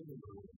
anywhere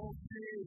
old days,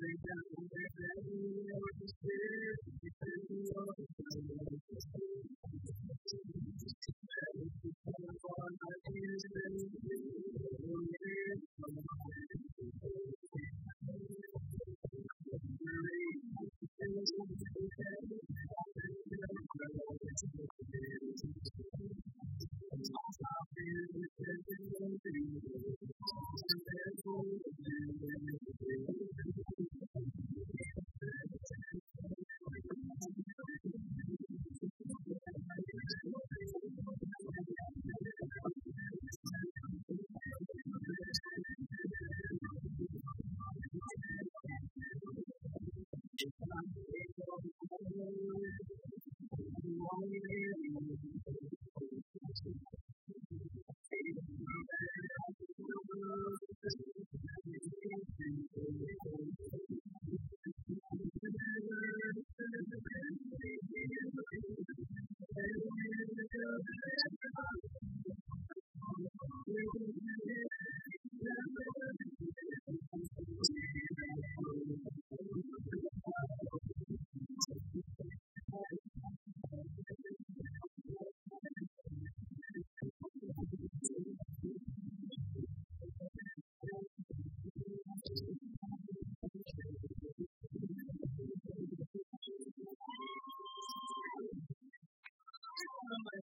Thank you.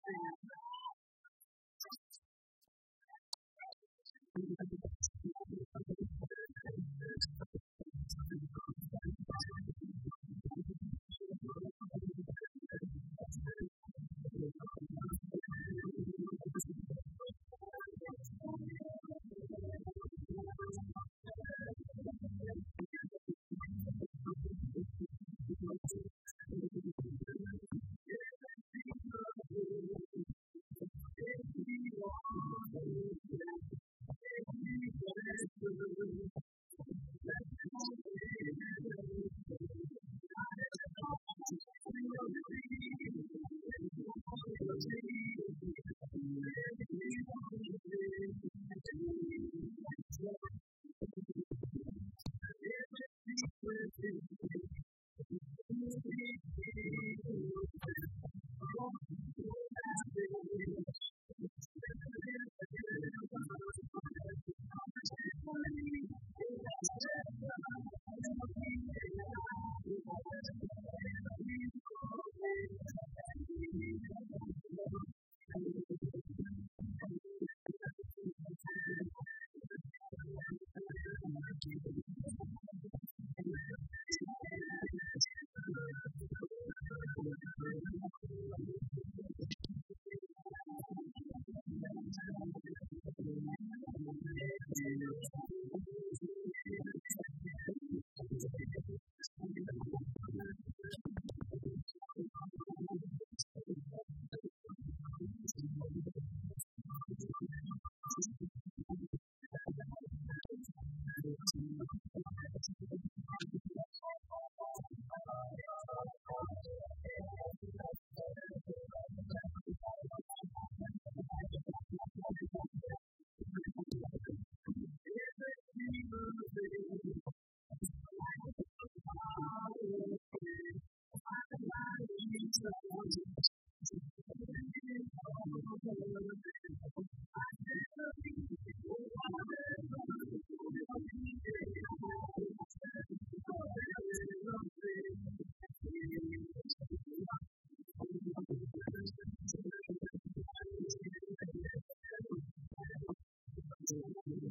understand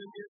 person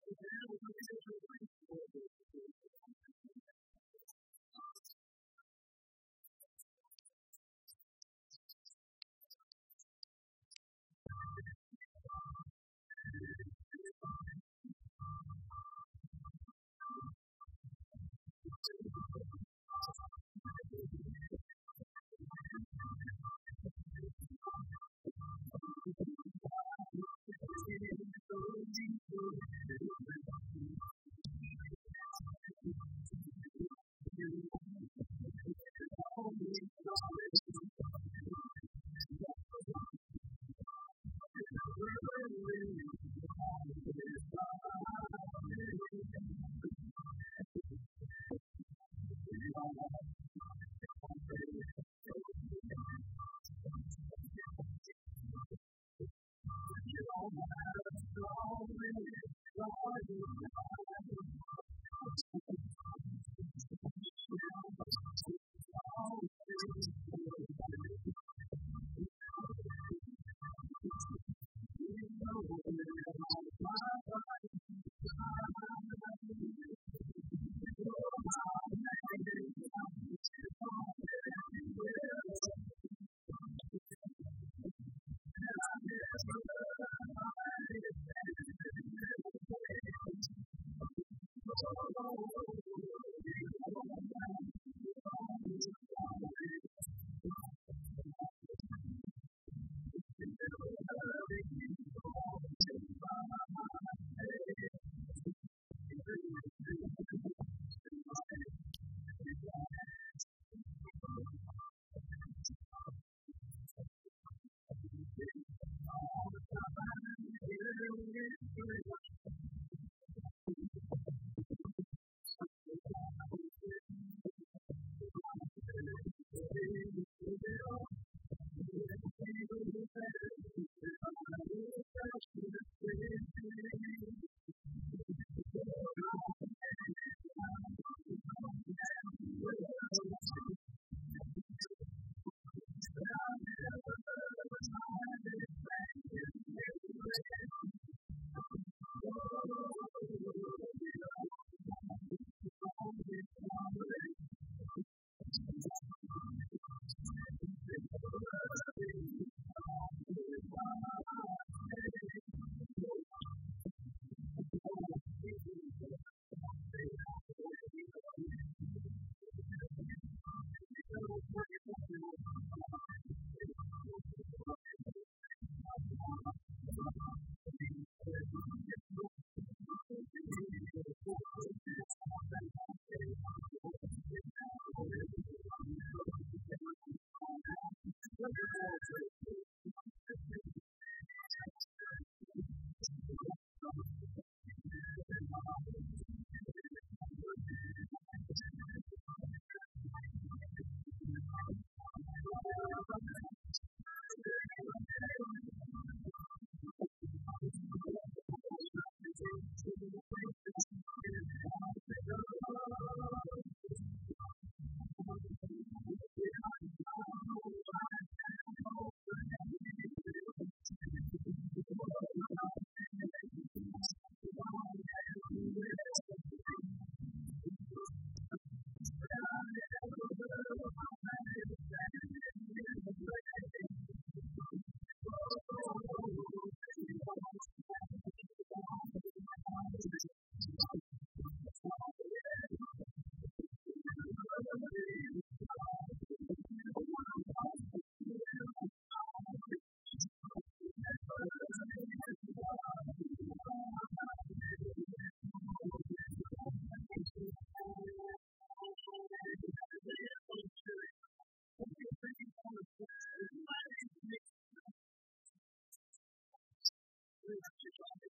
Thank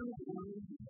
you.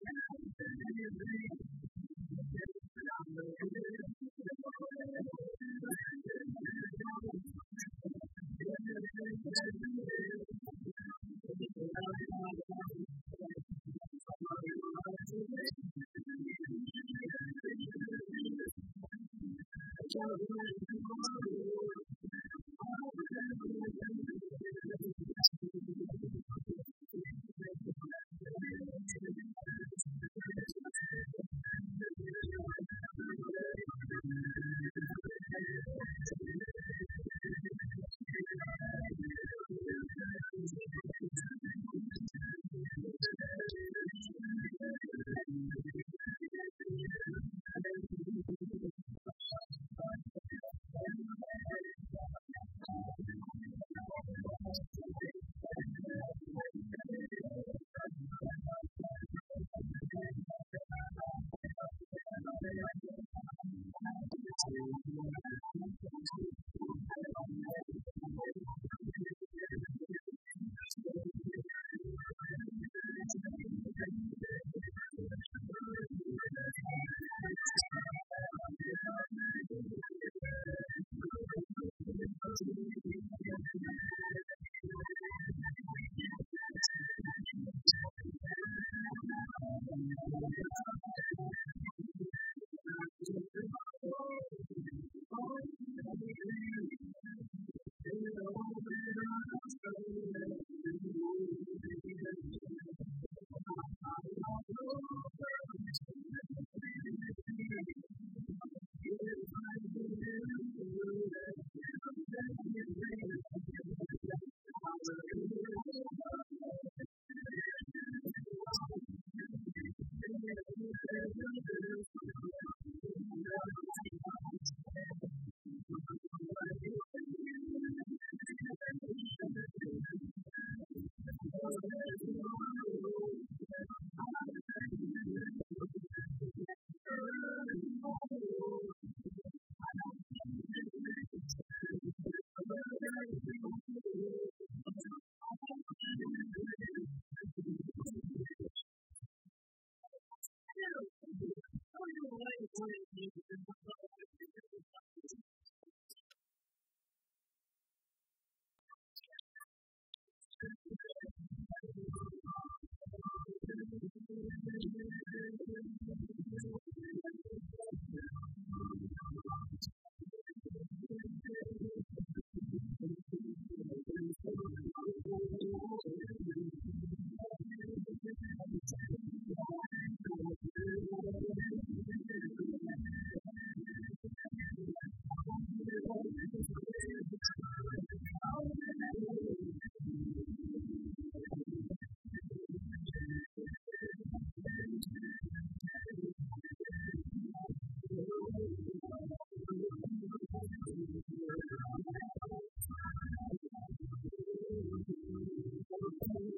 Thank you.